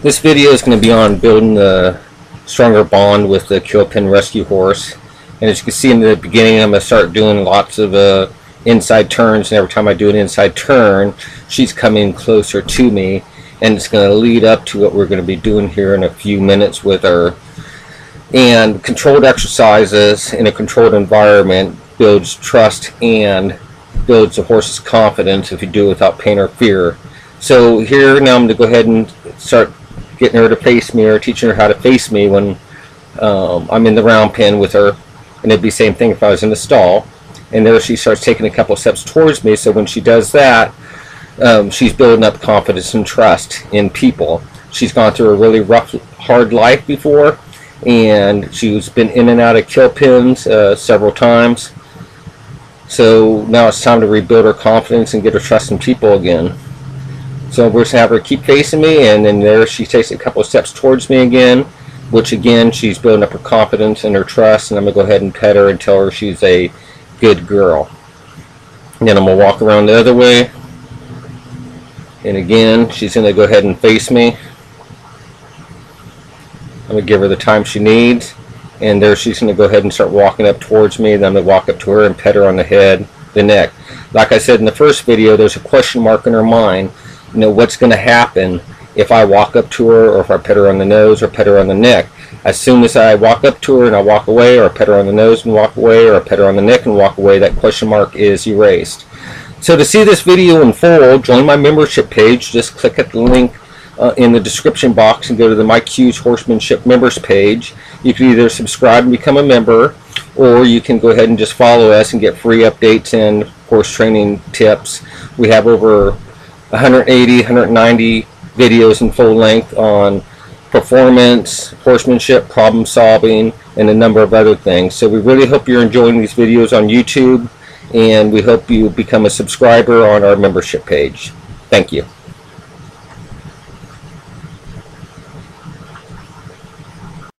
This video is going to be on building the stronger bond with the kill pen rescue horse. And as you can see in the beginning, I'm going to start doing lots of uh, inside turns. And every time I do an inside turn, she's coming closer to me. And it's going to lead up to what we're going to be doing here in a few minutes with her. And controlled exercises in a controlled environment builds trust and builds the horse's confidence if you do it without pain or fear. So here now I'm going to go ahead and start getting her to face me or teaching her how to face me when um, I'm in the round pen with her. And it'd be the same thing if I was in the stall. And there she starts taking a couple steps towards me. So when she does that, um, she's building up confidence and trust in people. She's gone through a really rough, hard life before. And she's been in and out of kill pens uh, several times. So now it's time to rebuild her confidence and get her trust in people again. So we're going to have her keep facing me, and then there she takes a couple of steps towards me again, which again, she's building up her confidence and her trust, and I'm going to go ahead and pet her and tell her she's a good girl. And then I'm going to walk around the other way, and again, she's going to go ahead and face me. I'm going to give her the time she needs, and there she's going to go ahead and start walking up towards me, and then I'm going to walk up to her and pet her on the head, the neck. Like I said in the first video, there's a question mark in her mind you know what's going to happen if I walk up to her or if I pet her on the nose or pet her on the neck. As soon as I walk up to her and I walk away or I pet her on the nose and walk away or I pet her on the neck and walk away, that question mark is erased. So to see this video in full, join my membership page. Just click at the link uh, in the description box and go to the Mike Hughes Horsemanship members page. You can either subscribe and become a member or you can go ahead and just follow us and get free updates and horse training tips. We have over 180, 190 videos in full length on performance, horsemanship, problem solving, and a number of other things. So we really hope you're enjoying these videos on YouTube, and we hope you become a subscriber on our membership page. Thank you.